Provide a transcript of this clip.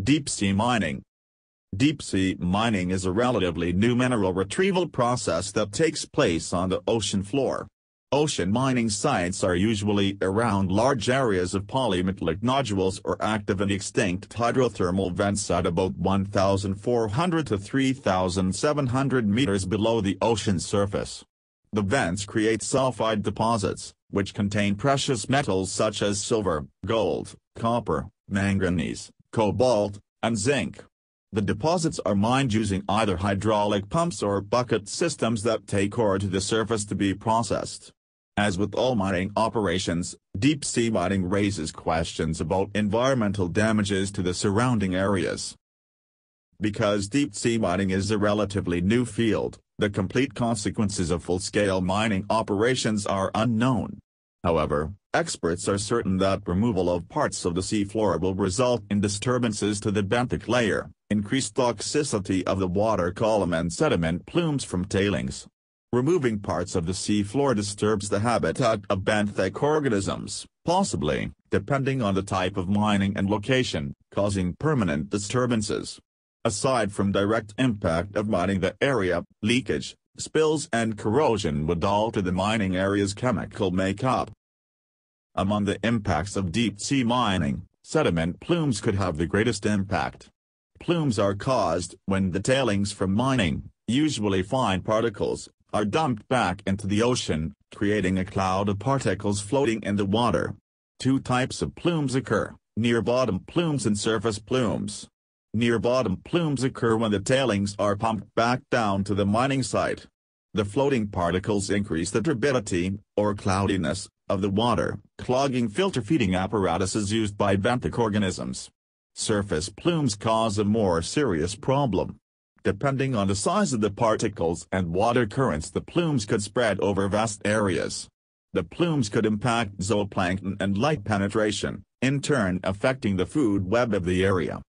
Deep-sea mining Deep-sea mining is a relatively new mineral retrieval process that takes place on the ocean floor. Ocean mining sites are usually around large areas of polymetallic nodules or active and extinct hydrothermal vents at about 1,400 to 3,700 meters below the ocean surface. The vents create sulfide deposits, which contain precious metals such as silver, gold, copper, manganese, cobalt, and zinc. The deposits are mined using either hydraulic pumps or bucket systems that take ore to the surface to be processed. As with all mining operations, deep-sea mining raises questions about environmental damages to the surrounding areas. Because deep-sea mining is a relatively new field, the complete consequences of full-scale mining operations are unknown. However, experts are certain that removal of parts of the seafloor will result in disturbances to the benthic layer, increased toxicity of the water column and sediment plumes from tailings. Removing parts of the seafloor disturbs the habitat of benthic organisms, possibly, depending on the type of mining and location, causing permanent disturbances. Aside from direct impact of mining the area, leakage, spills and corrosion would alter the mining area's chemical makeup. Among the impacts of deep-sea mining, sediment plumes could have the greatest impact. Plumes are caused when the tailings from mining, usually fine particles, are dumped back into the ocean, creating a cloud of particles floating in the water. Two types of plumes occur, near-bottom plumes and surface plumes. Near-bottom plumes occur when the tailings are pumped back down to the mining site. The floating particles increase the turbidity, or cloudiness, of the water, clogging filter feeding apparatuses used by benthic organisms. Surface plumes cause a more serious problem. Depending on the size of the particles and water currents the plumes could spread over vast areas. The plumes could impact zooplankton and light penetration, in turn affecting the food web of the area.